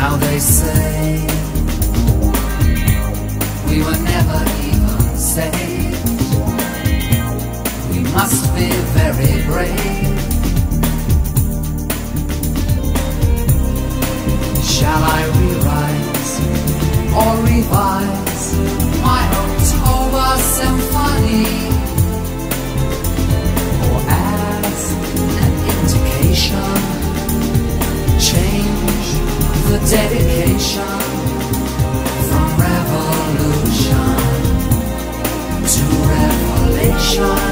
Now they say we were never even saved. Be very brave. Shall I rewrite or revise my October symphony? Or as an indication, change the dedication from revolution to revelation.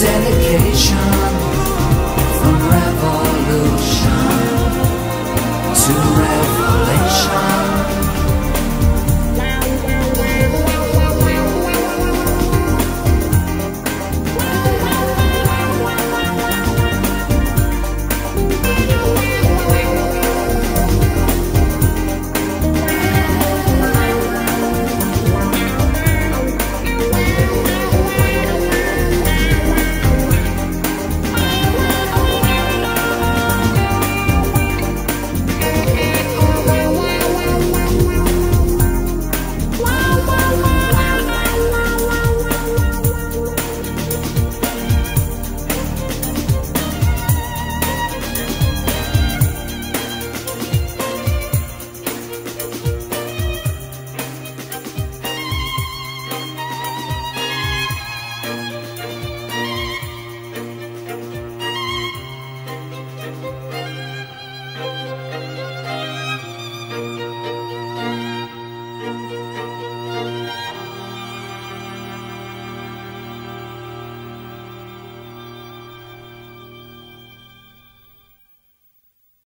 dedication.